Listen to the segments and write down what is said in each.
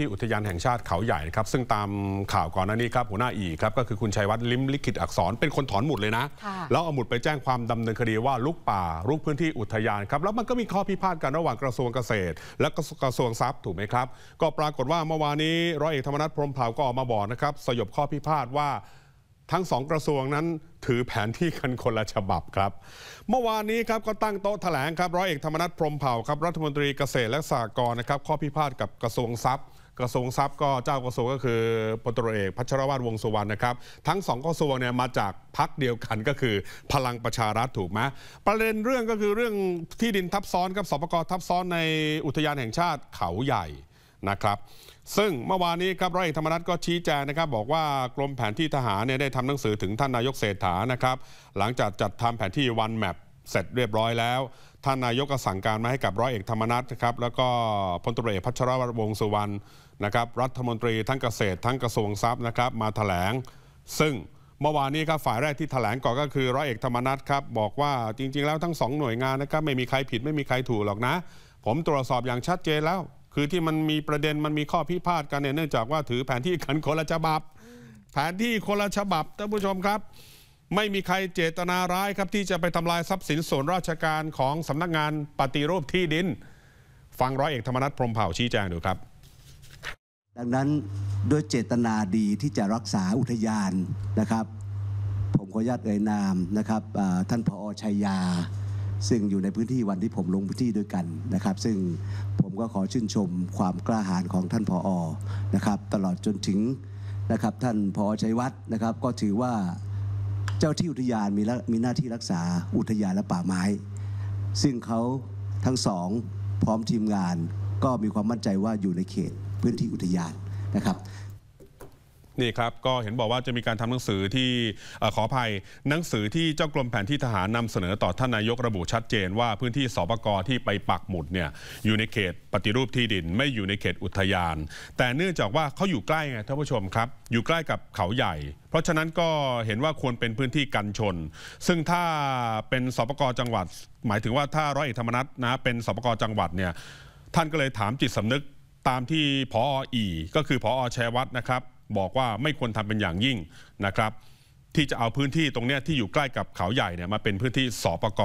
ที่อุทยานแห่งชาติเขาใหญ่ครับซึ่งตามข่าวก่อนหน้านี้ครับหัวหน้าอีครับก็คือคุณชัยวัฒน์ลิมลิขิตอักษรเป็นคนถอนหมุดเลยนะค่ะแล้วเอาหมุดไปแจ้งความดำเนินคดีว่าลุกป่าลุกพื้นที่อุทยานครับแล้วมันก็มีข้อพิพาทกันระหว่างกระทรวงเกษตร และก็กระทรวงทรัพย์ถูกไหมครับ ก็ปรากฏว่าเมื่อวานนี้ร้อยเอกธรรมนัฐพรหมเผ่าก็ออกมาบอกนะครับสยบข้อพิพาทว่าทั้งสองกระทรวงนั้นถือแผนที่กันคนละฉบับครับ เมื่อวานนี้ครับก็ตั้งโต๊ะแถลงครับร้อยเอกธรรมนัฐพรหมเผ่าครับรัฐมนตรีเกษตรและสหกรณ์นะครับข้อพิพาทกับกระทรวงทรัพย์ กระทรวงทรัพย์ก็เจ้ากระทรวงก็คือพลตรเอกพัชรวาทวงศ์สุวรรณนะครับ ทั้งสองกระทรวงเนี่ยมาจากพักเดียวกันก็คือพลังประชารัฐถูกไหมประเด็นเรื่องก็คือเรื่องที่ดินทับซ้อนกับสปกทับซ้อนในอุทยานแห่งชาติเขาใหญ่นะครับซึ่งเมื่อวานนี้ครับร้อยเอกธรรมนัฐก็ชี้แจงนะครับ บอกว่ากรมแผนที่ทหารเนี่ยได้ทำหนังสือถึงท่านนายกเศรษฐานะครับ หลังจากจัดทำแผนที่วันแมปเสร็จเรียบร้อยแล้ว ท่านนายกก็สั่งการมาให้กับร้อยเอกธรรมนัฐนะครับแล้วก็พลตรเอกพัชรวงศ์สุวรรณ นะครับรัฐมนตรีทั้งเกษตร ทั้งกระทรวงทรัพย์นะครับมาแถลง ซึ่งเมื่อวานนี้ครับฝ่ายแรกที่แถลงก่อนก็คือร้อยเอกธรรมนัฐครับบอกว่าจริง ๆ แล้วทั้งสองหน่วยงานนะครับไม่มีใครผิดไม่มีใครถูกหรอกนะ ผมตรวจสอบอย่างชัดเจนแล้ว คือที่มันมีประเด็นมันมีข้อพิพาทกันเนี่ยเนื่องจากว่าถือแผนที่กันคนละฉบับ แผนที่คนละฉบับท่านผู้ชมครับ ไม่มีใครเจตนาร้ายครับที่จะไปทำลายทรัพย์สินส่วนราชการของสำนักงานปฏิรูปที่ดิน ฟังร้อยเอกธรรมนัฐพรมเผ่าชี้แจงดูครับ ดังนั้นด้วยเจตนาดีที่จะรักษาอุทยานนะครับ ผมขออนุญาตเอ่ยนามนะครับท่านผอชัยยา ซึ่งอยู่ในพื้นที่วันที่ผมลงพื้นที่ด้วยกันนะครับ ซึ่งผมก็ขอชื่นชมความกล้าหาญของท่านผอนะครับ ตลอดจนถึงนะครับท่านผอชัยวัฒน์นะครับ ก็ถือว่าเจ้าที่อุทยานมีละมีหน้าที่รักษาอุทยานและป่าไม้ ซึ่งเขาทั้งสองพร้อมทีมงาน ก็มีความมั่นใจว่าอยู่ในเขตพื้นที่อุทยานนะครับนี่ครับ ก็เห็นบอกว่าจะมีการทำหนังสือที่ขออภัยหนังสือที่เจ้ากรมแผนที่ทหารนำเสนอต่อท่านนายกระบุชัดเจนว่าพื้นที่สปกที่ไปปักหมุดเนี่ยอยู่ในเขตปฏิรูปที่ดิน ไม่อยู่ในเขตอุทยาน แต่เนื่องจากว่าเขาอยู่ใกล้ไงท่านผู้ชมครับ อยู่ใกล้กับเขาใหญ่ เพราะฉะนั้นก็เห็นว่าควรเป็นพื้นที่กันชน ซึ่งถ้าเป็นสปกจังหวัด หมายถึงว่าถ้าร้อยเอกธรรมนัฐนะเป็นสปกจังหวัดเนี่ย ท่านก็เลยถามจิตสำนึกตามที่พออีก็คือพอชัยวัฒน์นะครับ บอกว่าไม่ควรทำเป็นอย่างยิ่งนะครับ ที่จะเอาพื้นที่ตรงนี้ที่อยู่ใกล้กับเขาใหญ่เนี่ยมาเป็นพื้นที่สปก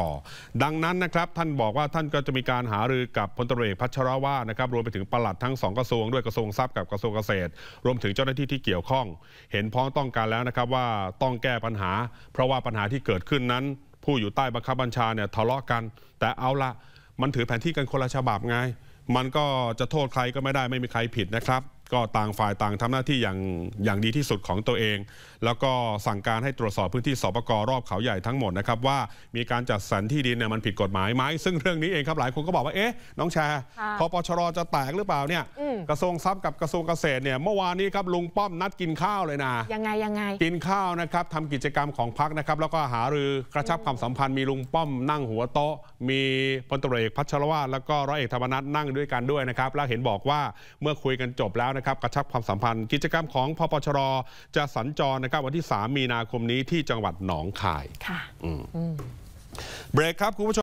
ดังนั้นนะครับ ท่านบอกว่าท่านก็จะมีการหารือกับพลตรเอกพัชรวานะครับรวมไปถึงปลัดทั้งสองกระทรวงด้วยกระทรวงทรัพย์กับกระทรวงเกษตร รวมถึงเจ้าหน้าที่ที่เกี่ยวข้อง เห็นพ้องต้องการแล้วนะครับว่าต้องแก้ปัญหา เพราะว่าปัญหาที่เกิดขึ้นนั้น ผู้อยู่ใต้บังคับบัญชาเนี่ยทะเลาะกัน แต่เอาละมันถือแผนที่กันคนละฉบับไง มันก็จะโทษใครก็ไม่ได้ไม่มีใครผิดนะครับ ก็ต่างฝ่ายต่างทำหน้าที่อย่างอย่างดีที่สุดของตัวเอง แล้วก็สั่งการให้ตรวจสอบพื้นที่สปกรอบเขาใหญ่ทั้งหมดนะครับว่ามีการจัดสรรที่ดินเนี่ยมันผิดกฎหมายไหมซึ่งเรื่องนี้เองครับหลายคนก็บอกว่าเอ๊ะน้องแชร์ค่ะพอปชรจะแตกหรือเปล่าเนี่ยอืมกระทรวงทรัพย์กับกระทรวงเกษตรเนี่ยเมื่อวานนี้ครับลุงป้อมนัดกินข้าวเลยนะยังไงยังไงกินข้าวนะครับทำกิจกรรมของพักนะครับแล้วก็หารือกระชับความสัมพันธ์มีลุงป้อมนั่งหัวโต๊ะ มีพลตรวจเอกพัชรวาทแล้วก็ร้อยเอกธรรมนัฐนั่งด้วยกันด้วยนะครับแล้วเห็นบอกว่าเมื่อคุยกันจบแล้วนะครับกระชับความสัมพันธ์ กิจกรรมของพปชรจะสัญจรนะครับวันที่ 3 มีนาคมนี้ที่จังหวัดหนองคายค่ะเบรกครับคุณผู้ชม